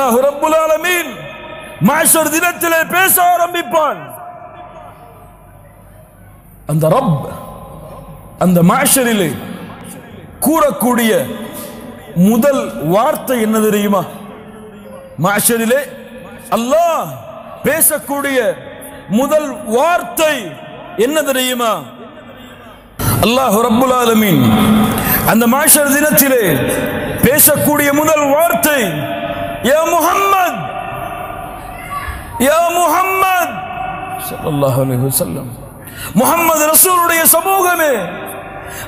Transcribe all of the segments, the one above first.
அல்லாஹ் ரப்புல் ஆலமீன் மாஷர் தினத்திலே பேச ஆரம்பிப்பான். அந்த ரப் அந்த மாஷரிலே கூறக்கூடிய முதல் வார்த்தை என்ன தெரியுமா? மாஷரிலே அல்லாஹ் பேசக்கூடிய முதல் வார்த்தை என்ன தெரியுமா? அல்லாஹ் ரப்புல் ஆலமீன். அந்த மாஷர் தினத்திலே பேசக்கூடிய முதல் வார்த்தை யா முஹம்மத் யா முஹம்மத் ஸல்லல்லாஹு அலைஹி வஸல்லம் முஹம்மது ரசூலுடைய சமூகமே.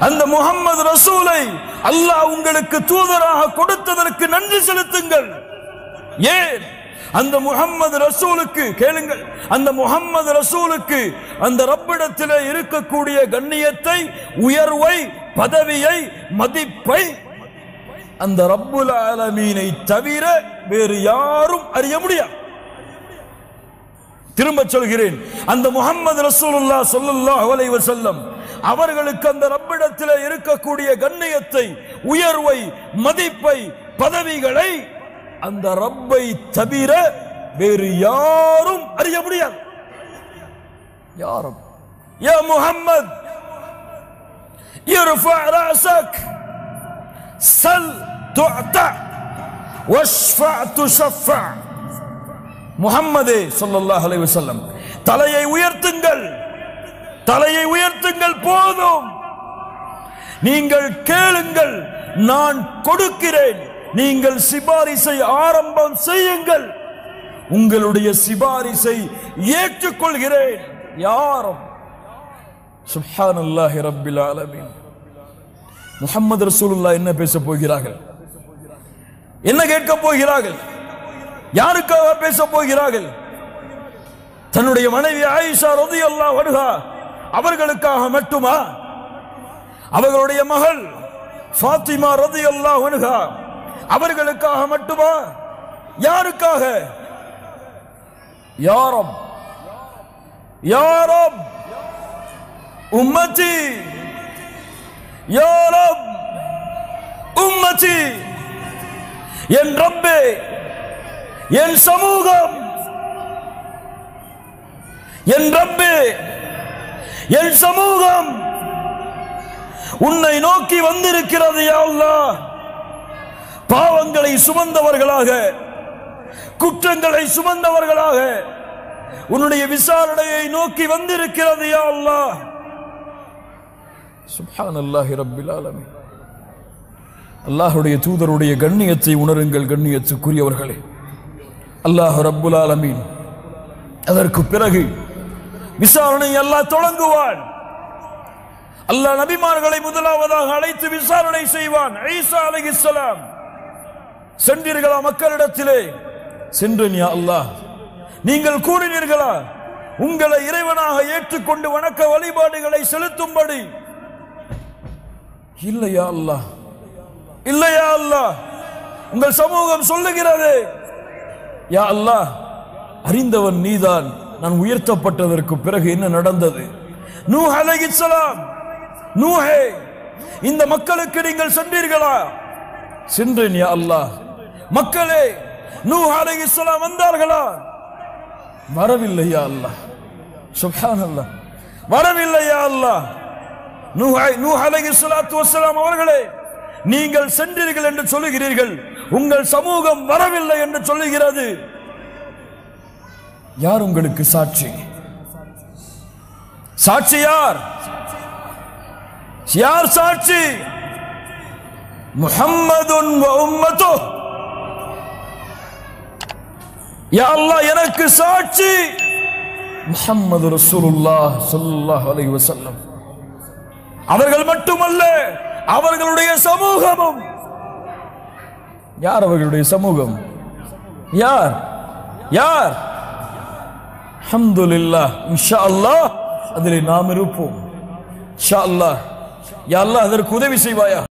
அந்த முஹம்மது ரசூலை அல்லாஹ் உங்களுக்கு தூதராக கொடுத்ததற்கு நன்றி செலுத்துங்கள். ஏன்? அந்த முஹம்மது ரசூலுக்கு கேளுங்கள். அந்த முஹம்மது ரசூலுக்கு அந்த ரப்பிடத்திலே இருக்கக்கூடிய கண்ணியத்தை உயர்வை பதவியை மதிப்பை அந்த ரப்புல் ஆலமீனை தவிர வேறு யாரும் அறிய முடியாது திரும்ப சொல்கிறேன் அந்த முகம்மது ரசூலுல்லா ஸல்லல்லாஹு அலைஹி வஸல்லம் அவர்களுக்கு அந்த ரப்பிடத்தில் இருக்கக்கூடிய கண்ணியத்தை உயர்வை மதிப்பை பதவிகளை அந்த ரப்பை தவிர வேறு யாரும் அறிய முடியாது யாரும் யா முஹம்மத் ارفع رأسك سل تعطى முகம்மது சொல்லல்லாஹ் அலைவசல்லம் தலையை உயர்த்துங்கள். தலையை உயர்த்துங்கள் போதும். நீங்கள் கேளுங்கள் நான் கொடுக்கிறேன். நீங்கள் சிபாரிசை ஆரம்பம் செய்யுங்கள். உங்களுடைய சிபாரிசை ஏற்றுக்கொள்கிறேன். யாரும்? சுஹான் அல்லாஹி ரபில் முகமது ரசூலுல்லா என்ன பேச போகிறார்கள்? என்ன கேட்க போகிறார்கள்? யாருக்காக பேச போகிறார்கள்? தன்னுடைய மனைவி ஆயிஷா ரதி அல்லா வருகா அவர்களுக்காக மட்டுமா? அவர்களுடைய மகள் ஃபாத்திமா ரதி அல்லா வருகா அவர்களுக்காக மட்டுமா? யாருக்காக? யாரம் யாரம் உம்மச்சி யாரம் உம்மச்சி என் ரப்பே என் சமூகம். என் ரப்பே என் சமூகம். உன்னை நோக்கி வந்திருக்கிறது யாழ்லா பாவங்களை சுமந்தவர்களாக குற்றங்களை சுமந்தவர்களாக உன்னுடைய விசாரணையை நோக்கி வந்திருக்கிறது யாழ்லா அல்லாஹ். அல்லாஹி ரபில் ஆலமின். அல்லாஹுடைய தூதருடைய கண்ணியத்தை உணருங்கள் கண்ணியத்துக்குரியவர்களே. அல்லாஹ் ரப்புல் ஆலமீன். அதற்கு பிறகு விசாரணை அல்லாஹ் தொடங்குவான். அல்லாஹ் நபிமார்களை முதலாவதாக அழைத்து விசாரணை செய்வான். ஈசா இஸ்லாம் சென்றீர்களா மக்களிடத்திலே? சென்றேன் யா அல்லாஹ். நீங்கள் கூறினீர்களா? உங்களை இறைவனாக ஏற்றுக்கொண்டு வணக்க வழிபாடுகளை செலுத்தும்படி. இல்லையா அல்லாஹ். இல்லையா அல்லாஹ்? உங்கள் சமூகம் சொல்லுகிறது யா அல்லாஹ் அறிந்தவன் நீதான். நான் உயர்த்தப்பட்டதற்கு பிறகு என்ன நடந்தது? நூ அலகிசலாம் நூஹே இந்த மக்களுக்கு நீங்கள் சென்றீர்களா? சென்றேன் யா அல்லாஹ். மக்களே நூ அலகிசலாம் வந்தார்களா? வரவில்லையா அல்லாஹ். சுப்ஹானல்லாஹ். வரவில்லையா அல்லாஹ். நூ நூஹ் அலைஹிஸ்ஸலாத்து வஸ்ஸலாம் அவர்களே நீங்கள் சென்றீர்கள் என்று சொல்லுகிறீர்கள். உங்கள் சமூகம் வரவில்லை என்று சொல்லுகிறது. யார் உங்களுக்கு சாட்சி? சாட்சி யார்? யார் சாட்சி? முகம்மதுன் எனக்கு சாட்சி. முகம்மது ரசூலுல்லாஹ் ஸல்லல்லாஹு அலைஹி வஸல்லம். அவர்கள் மட்டுமல்ல. அவர்களுடைய சமூகமும். யார் அவர்களுடைய சமூகம்? யார்? யார்? அல்ஹம்துலில்லாஹ். இன்ஷா அல்லாஹ் நாம் இருப்போம். அல்லாஹ் யா அல்லாஹ் அதற்கு உதவி செய்வாயா